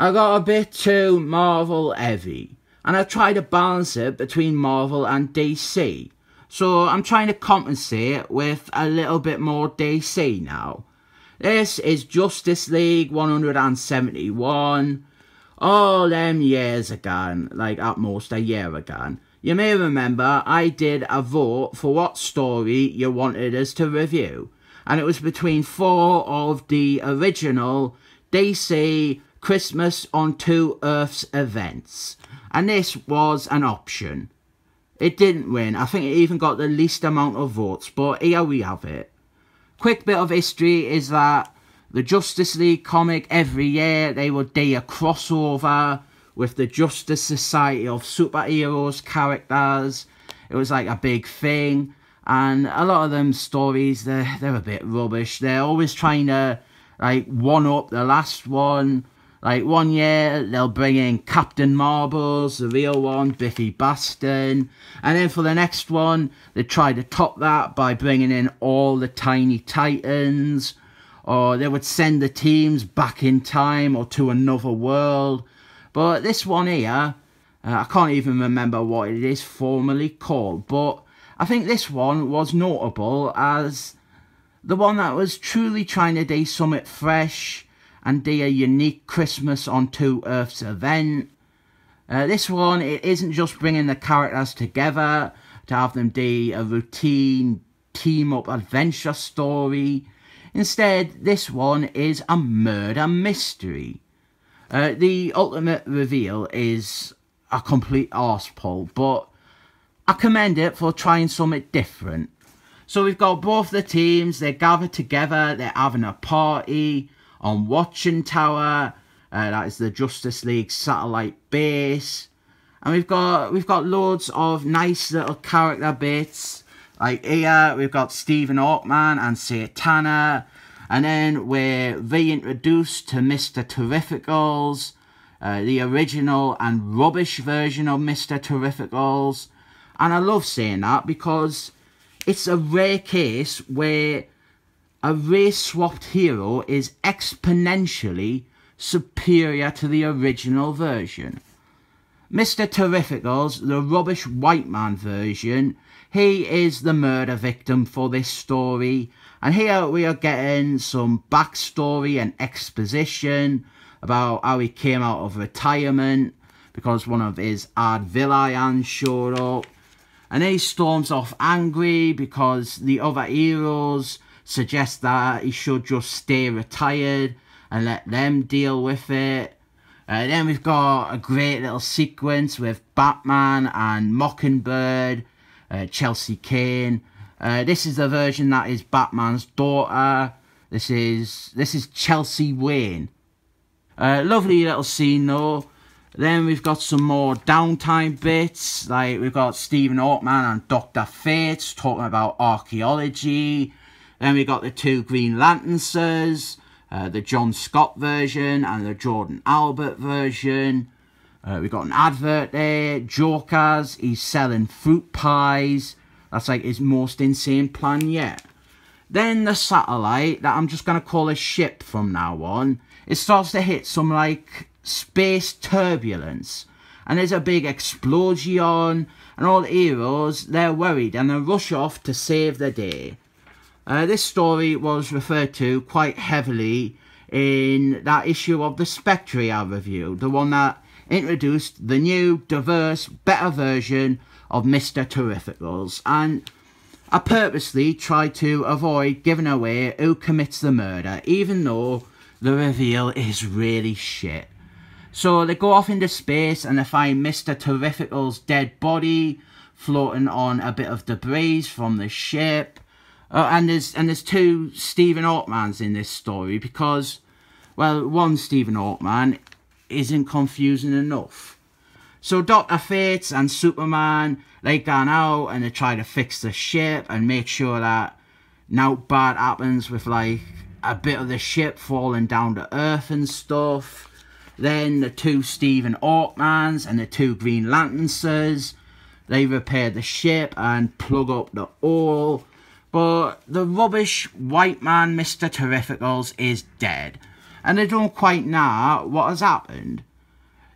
I got a bit too Marvel heavy, and I tried to balance it between Marvel and DC. So I'm trying to compensate with a little bit more DC now. This is Justice League 171. All them years ago, like at most a year ago. You may remember I did a vote for what story you wanted us to review. And it was between four of the original DC Christmas on Two Earths events. And this was an option. It didn't win. I think it even got the least amount of votes, but here we have it. Quick bit of history is that the Justice League comic every year they would do a crossover with the Justice Society of superheroes characters. It was like a big thing. And a lot of them stories, they're, they're a bit rubbish. They're always trying to like one up the last one like one year they'll bring in Captain Marbles, the real one, Biffy Baston, and then for the next one they try to top that by bringing in all the Tiny Titans, or they would send the teams back in time or to another world. But this one here, uh, I can't even remember what it is formally called, but I think this one was notable as the one that was truly trying to do something fresh and do a unique Christmas on Two Earths event. Uh, this one, it isn't just bringing the characters together to have them do a routine team-up adventure story. Instead, this one is a murder mystery. Uh, the ultimate reveal is a complete arsepull, but I commend it for trying something different. So we've got both the teams, they're gathered together, they're having a party, on Watching Tower. Uh, that is the Justice League satellite base. And we've got we've got loads of nice little character bits. Like here, we've got Stephen Hawkman and Satana. And then we're reintroduced to Mr. Terrificals, uh, the original and rubbish version of Mr. Terrificals. And I love saying that because it's a rare case where a race swapped hero is exponentially superior to the original version. Mr. Terrificals, the rubbish white man version, he is the murder victim for this story. And here we are getting some backstory and exposition about how he came out of retirement because one of his Ard-Villians showed up. And he storms off angry because the other heroes suggest that he should just stay retired and let them deal with it. Uh, then we've got a great little sequence with Batman and Mockingbird, uh, Chelsea Kane. Uh, this is the version that is Batman's daughter. This is this is Chelsea Wayne. Uh, lovely little scene though. Then we've got some more downtime bits, like we've got Stephen Hawkman and Dr. Fate talking about archaeology, then we got the two Green Lanterns, uh, the John Scott version and the Jordan Albert version. Uh, we got an advert there. Jokers, he's selling fruit pies. That's like his most insane plan yet. Then the satellite, that I'm just going to call a ship from now on, it starts to hit some like space turbulence. And there's a big explosion, and all the heroes, they're worried and they rush off to save the day. Uh, this story was referred to quite heavily in that issue of the Spectre I reviewed, the one that introduced the new, diverse, better version of Mr. Terrificals, and I purposely tried to avoid giving away who commits the murder, even though the reveal is really shit. So they go off into space and they find Mr. Terrifical's dead body floating on a bit of debris from the ship. Uh, and there's and there's two Stephen Hawkmans in this story because, well, one Stephen Hawkman isn't confusing enough. So Doctor Fate and Superman they go out and they try to fix the ship and make sure that now bad happens with like a bit of the ship falling down to earth and stuff. Then the two Stephen Hawkmans and the two Green Lanterns, they repair the ship and plug up the hole but the rubbish white man Mr. Terrificals is dead. and they don't quite know what has happened.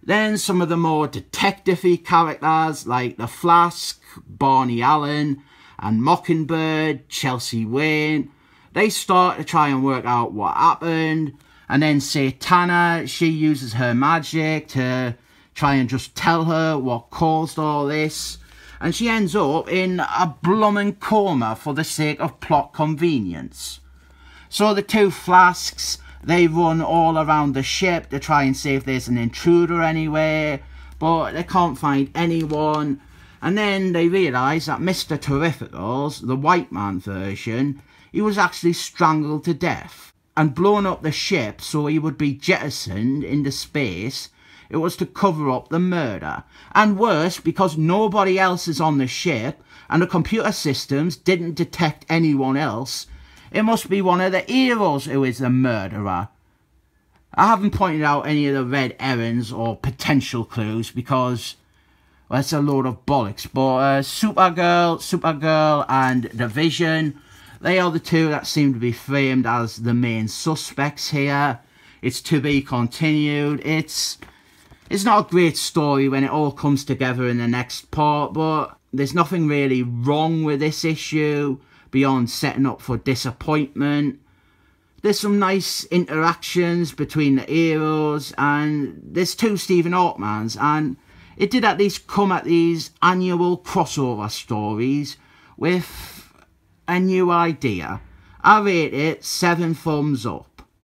Then some of the more detective characters like The Flask, Barney Allen, and Mockingbird, Chelsea Wayne, they start to try and work out what happened. And then Satana, she uses her magic to try and just tell her what caused all this. And she ends up in a blooming coma for the sake of plot convenience. So the two flasks they run all around the ship to try and see if there's an intruder anywhere, but they can't find anyone. And then they realise that Mr. Terrificals, the white man version, he was actually strangled to death and blown up the ship so he would be jettisoned into space. It was to cover up the murder. And worse, because nobody else is on the ship and the computer systems didn't detect anyone else, it must be one of the heroes who is the murderer. I haven't pointed out any of the red herrings or potential clues because well, that's a load of bollocks. But uh, Supergirl, Supergirl, and The Vision, they are the two that seem to be framed as the main suspects here. It's to be continued. It's it's not a great story when it all comes together in the next part, but there's nothing really wrong with this issue beyond setting up for disappointment. There's some nice interactions between the heroes, and there's two Stephen Altmans, and it did at least come at these annual crossover stories with a new idea. I rate it seven thumbs up.